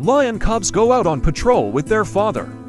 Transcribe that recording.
Lion cubs go out on patrol with their father.